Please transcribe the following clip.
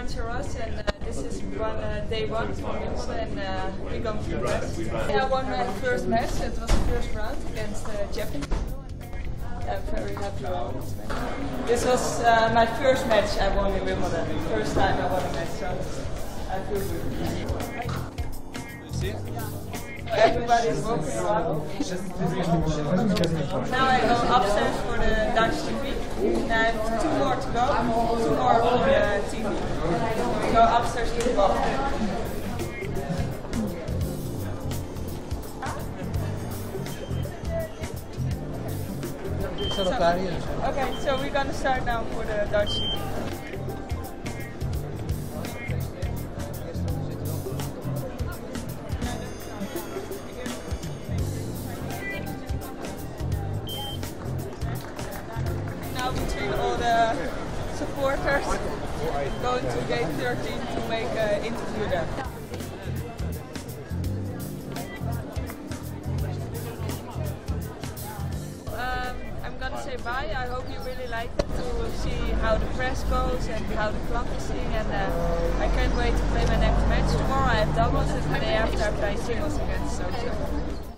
And uh, this is one uh, day one for Wimbledon, and uh, we're going to the rest. I won my first match. It was the first round against uh, Japan. I'm very happy about this match. This was uh, my first match I won in Wimbledon. First time I won a match, so I feel good. Everybody's walking around. Now I go upstairs for the Dutch TV. And I have two more to go. Two more for the TV. We go upstairs to the ball. Ik zat elkaar hier. dus. Okay, so we're gonna start now for the Dutch. Now between all the supporters, going to gate 13 to make an interview there. Um, I'm gonna say bye. I hope you really like it to see how the press goes and how the club is seeing. And uh, I can't wait to play my next match tomorrow. I have doubles, and the day after I play singles against Stosur.